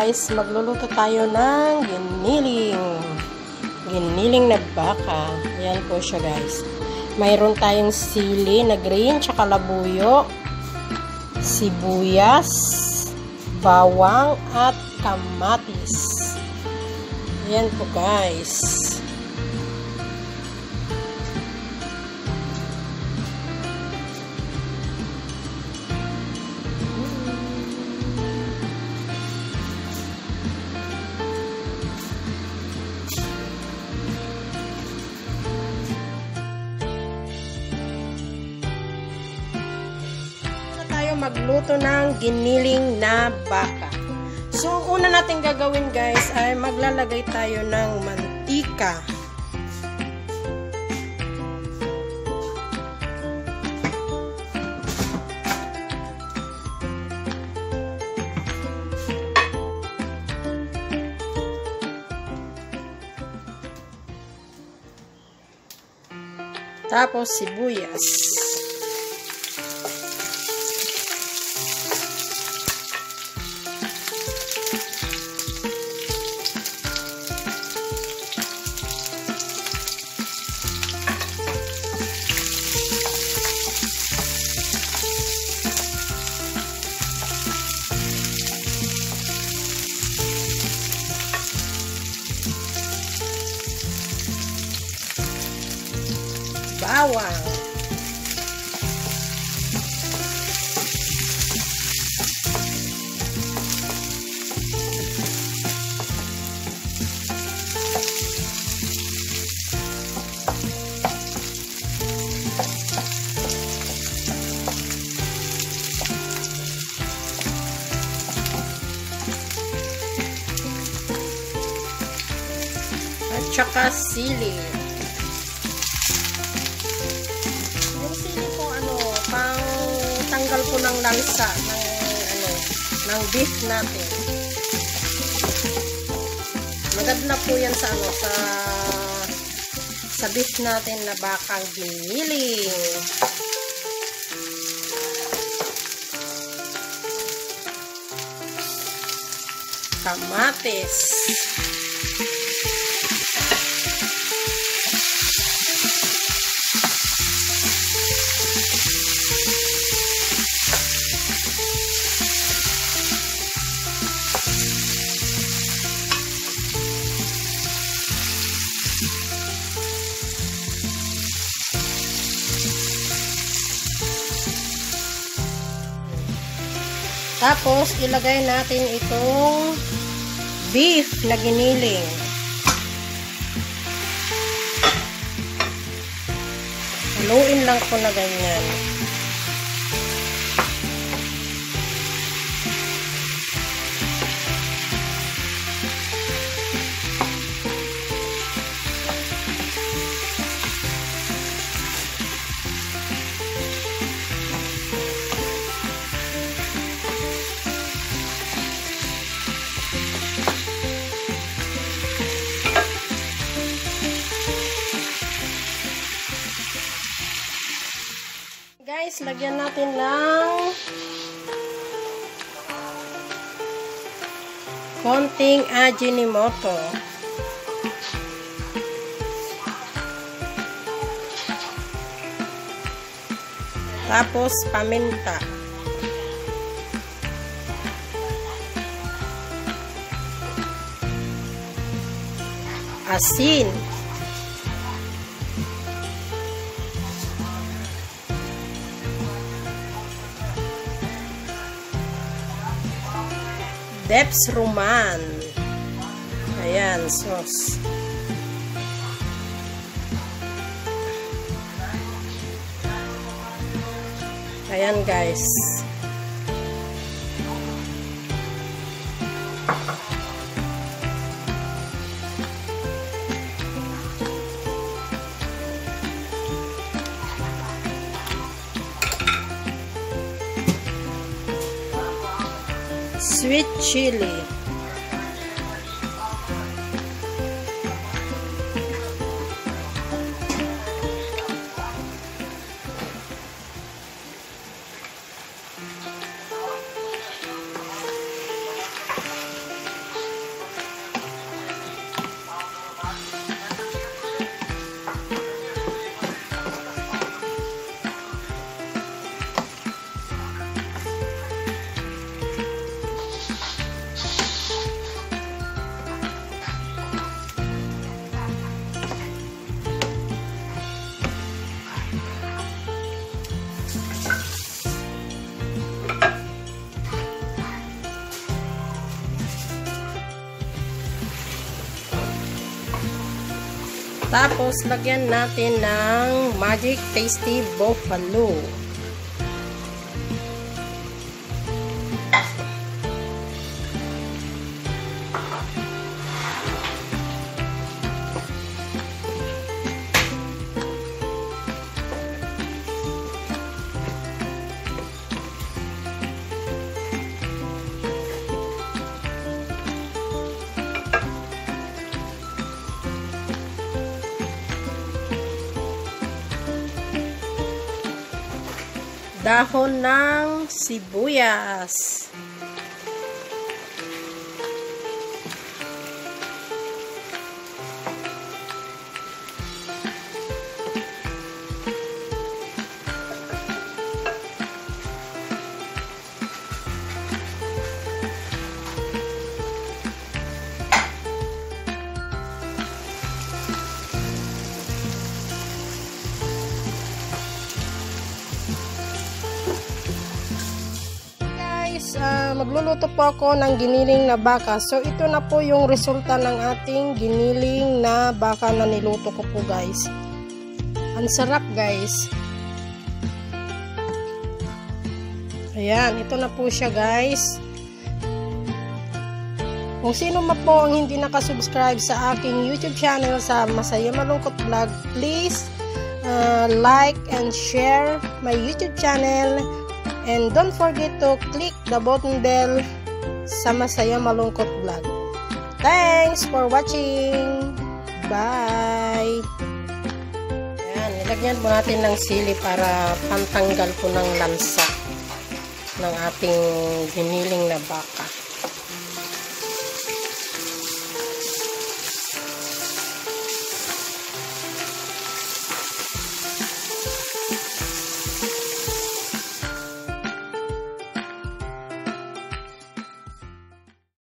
guys, magluluto tayo ng giniling. Giniling na baka. Ayan po siya guys. Mayroon tayong sili na green, tsaka labuyo, sibuyas, bawang, at kamatis. Ayan po guys. Magluto ng giniling na baka. So, una natin gagawin guys ay maglalagay tayo ng mantika. Tapos sibuyas. Bawang. At saka sili. Langsa ng ano, ng beef natin. Maganda po yan sa ano, sa sa beef natin na bakang giniling. Kamatis. Tapos, ilagay natin itong beef na giniling. Haluin lang po na ganyan. Guys, lagyan natin ng konting Ajinomoto. Tapos, paminta. Asin. Depes Roman. Ayan, sauce. Ayan, guys. Sweet chili. Tapos, lagyan natin ng Magic Tasty Buffalo. Dahon ng sibuyas. Magluluto po ako ng giniling na baka. So, ito na po yung resulta ng ating giniling na baka na niluto ko po guys. Ang sarap guys. Ayan, ito na po siya guys. Kung sino man po ang hindi nakasubscribe sa aking YouTube channel sa Masaya Malungkot Vlog, please uh, like and share my YouTube channel And don't forget to click the button bell sa Masaya Malungkot Vlog. Thanks for watching! Bye! Ayan, nilagyan po natin ng sili para pantanggal po ng lansa ng ating giniling na baka.